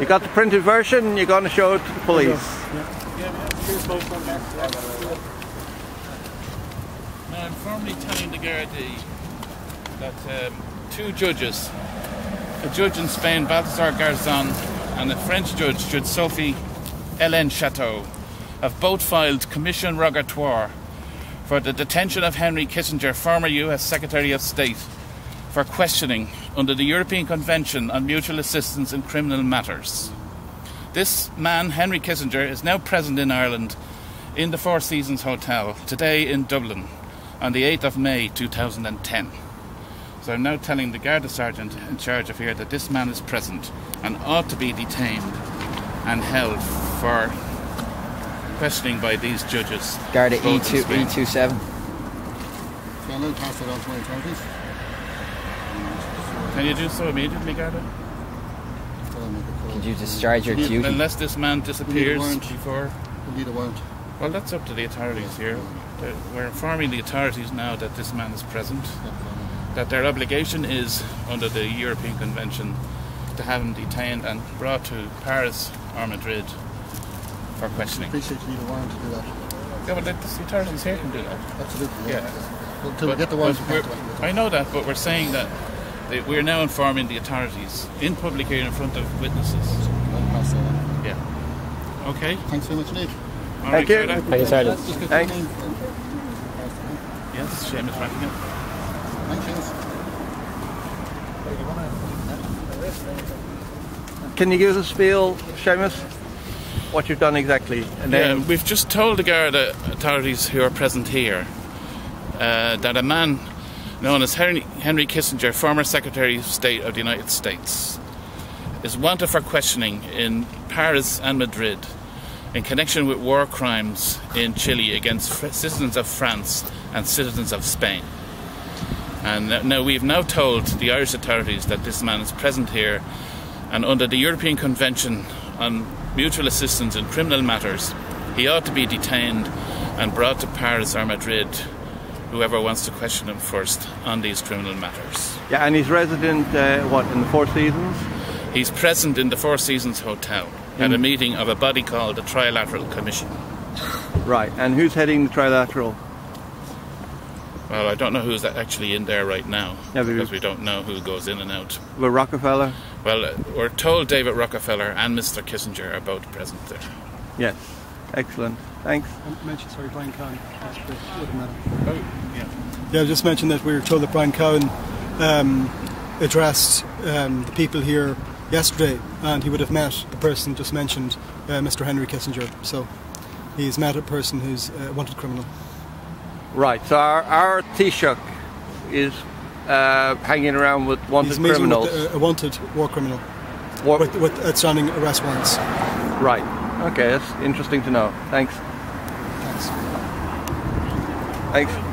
You got the printed version, you're going to show it to the police. Now, I'm formally telling the Gardaí that um, two judges, a judge in Spain, Baltasar Garzón, and a French judge, Judge Sophie Hélène Chateau, have both filed commission rogatoire for the detention of Henry Kissinger, former US Secretary of State, for questioning under the European Convention on Mutual Assistance in Criminal Matters. This man, Henry Kissinger, is now present in Ireland in the Four Seasons Hotel, today in Dublin, on the 8th of May 2010. So I'm now telling the Garda Sergeant in charge of here that this man is present and ought to be detained and held for questioning by these judges. Garda E2, Spain. E27. So I'll now pass that on to my authorities. Can you do so immediately, Garda? So I'll make a call. Could you discharge your duty? Unless this man disappears warrant. before. We'll need a warrant. Well, that's up to the authorities here. We're informing the authorities now that this man is present, that their obligation is, under the European Convention, to have him detained and brought to Paris or Madrid for questioning. I Appreciate you need a warrant to do that. Yeah, but the authorities here can do that. Absolutely. Yeah. Yeah. Well, Until we get the warrant, but we can't we're- I know that, but we're saying that they, we're now informing the authorities in public here in front of witnesses. I'll pass that on. Yeah. Okay. Thanks very much indeed. All Thank right, you. Thank you, Sergeant. Just Thanks. Yes, Seamus Rankingham. Thanks, Seamus. Can you give us a spiel, Seamus? What you've done exactly? And Yeah, then we've just told the Garda authorities who are present here uh, that a man known as Henry, Henry Kissinger, former Secretary of State of the United States, is wanted for questioning in Paris and Madrid in connection with war crimes in Chile against citizens of France and citizens of Spain. And now we've now told the Irish authorities that this man is present here, and under the European Convention on Mutual Assistance in Criminal Matters, he ought to be detained and brought to Paris or Madrid. Whoever wants to question him first on these criminal matters. yeah, and he's resident uh, what in the Four Seasons? He's present in the Four Seasons Hotel at a meeting of a body called the Trilateral Commission. Right. And who's heading the trilateral? Well, I don't know who's actually in there right now Yeah, because we don't know who goes in and out. With Rockefeller? Well, uh, we're told David Rockefeller and Mr. Kissinger are both present there. Yes. Excellent. Thanks. I mentioned, sorry, Brian Cowen. That's great. Wouldn't matter. Oh, yeah. Yeah, I just mentioned that we were told that Brian Cowen um, addressed um, the people here yesterday, and he would have met the person just mentioned, uh, Mr. Henry Kissinger. So he's met a person who's a wanted criminal. Right. So our, our Taoiseach is uh, hanging around with wanted he's meeting criminals. with a, a wanted war criminal What- with, with outstanding arrest warrants. Right. Okay, that's interesting to know. Thanks. Thanks. Thanks.